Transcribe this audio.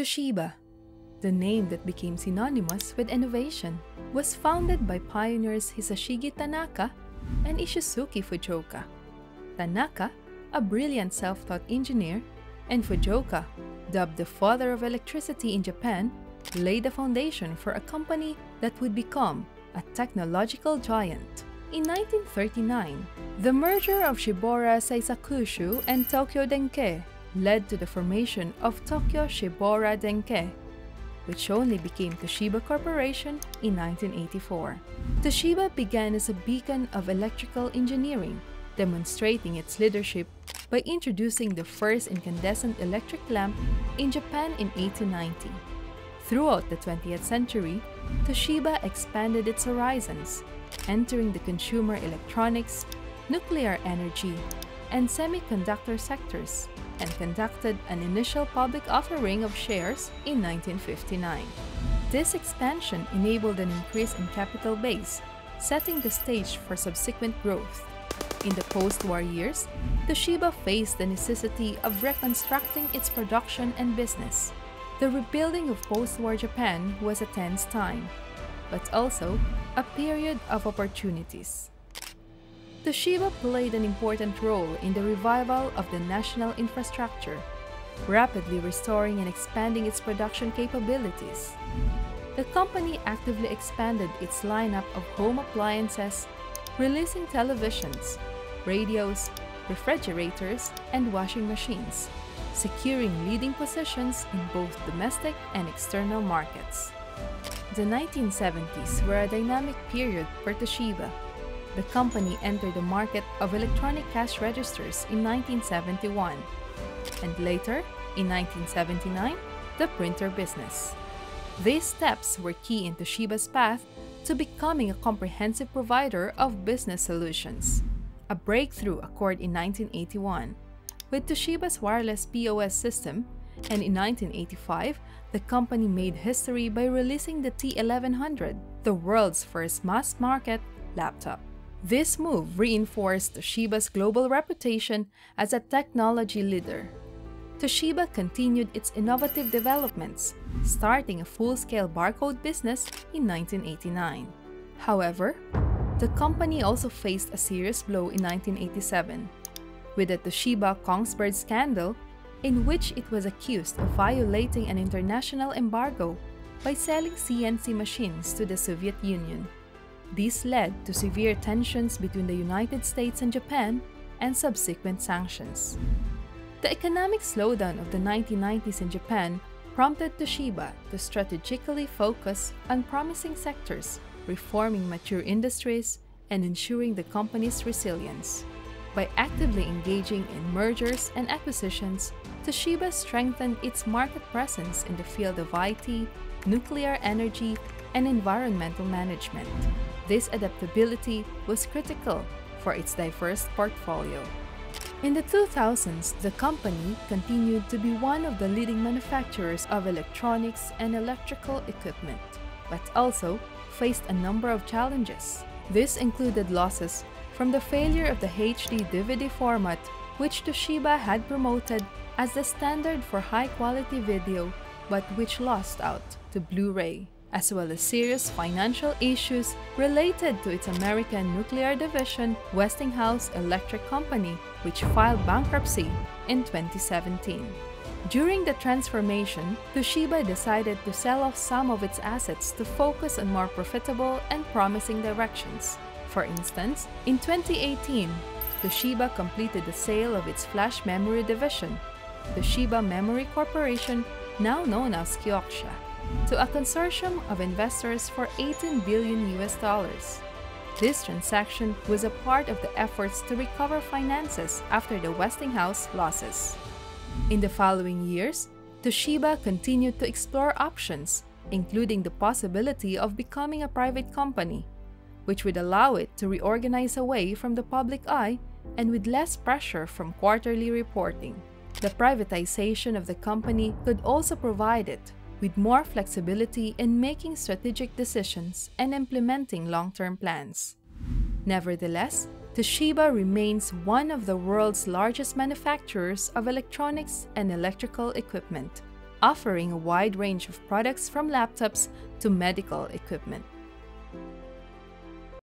Toshiba, the name that became synonymous with innovation, was founded by pioneers Hisashige Tanaka and Ichisuke Fujioka. Tanaka, a brilliant self-taught engineer, and Fujioka, dubbed the father of electricity in Japan, laid the foundation for a company that would become a technological giant. In 1939, the merger of Shibaura Seisakusho and Tokyo Denki led to the formation of Tokyo Shibaura Denki, which only became Toshiba Corporation in 1984. Toshiba began as a beacon of electrical engineering, demonstrating its leadership by introducing the first incandescent electric lamp in Japan in 1890. Throughout the 20th century, Toshiba expanded its horizons, entering the consumer electronics, nuclear energy, and semiconductor sectors, and conducted an initial public offering of shares in 1959. This expansion enabled an increase in capital base, setting the stage for subsequent growth. In the post-war years, Toshiba faced the necessity of reconstructing its production and business. The rebuilding of post-war Japan was a tense time, but also a period of opportunities. Toshiba played an important role in the revival of the national infrastructure, rapidly restoring and expanding its production capabilities. The company actively expanded its lineup of home appliances, releasing televisions, radios, refrigerators, and washing machines, securing leading positions in both domestic and external markets. The 1970s were a dynamic period for Toshiba. The company entered the market of electronic cash registers in 1971, and later, in 1979, the printer business. These steps were key in Toshiba's path to becoming a comprehensive provider of business solutions. A breakthrough occurred in 1981 with Toshiba's wireless POS system, and in 1985, the company made history by releasing the T1100, the world's first mass-market laptop. This move reinforced Toshiba's global reputation as a technology leader. Toshiba continued its innovative developments, starting a full-scale barcode business in 1989. However, the company also faced a serious blow in 1987 with the Toshiba Kongsberg scandal in which it was accused of violating an international embargo by selling CNC machines to the Soviet Union. This led to severe tensions between the United States and Japan and subsequent sanctions. The economic slowdown of the 1990s in Japan prompted Toshiba to strategically focus on promising sectors, reforming mature industries, and ensuring the company's resilience. By actively engaging in mergers and acquisitions, Toshiba strengthened its market presence in the field of IT, nuclear energy, and environmental management. This adaptability was critical for its diverse portfolio. In the 2000s, the company continued to be one of the leading manufacturers of electronics and electrical equipment, but also faced a number of challenges. This included losses from the failure of the HD DVD format, which Toshiba had promoted as the standard for high-quality video, but which lost out to Blu-ray, as well as serious financial issues related to its American nuclear division, Westinghouse Electric Company, which filed bankruptcy in 2017. During the transformation, Toshiba decided to sell off some of its assets to focus on more profitable and promising directions. For instance, in 2018, Toshiba completed the sale of its flash memory division, Toshiba Memory Corporation, now known as Kioxia, to a consortium of investors for 18 billion US dollars. This transaction was a part of the efforts to recover finances after the Westinghouse losses. In the following years, Toshiba continued to explore options, including the possibility of becoming a private company, which would allow it to reorganize away from the public eye and with less pressure from quarterly reporting. The privatization of the company could also provide it with more flexibility in making strategic decisions and implementing long-term plans. Nevertheless, Toshiba remains one of the world's largest manufacturers of electronics and electrical equipment. offering a wide range of products from laptops to medical equipment.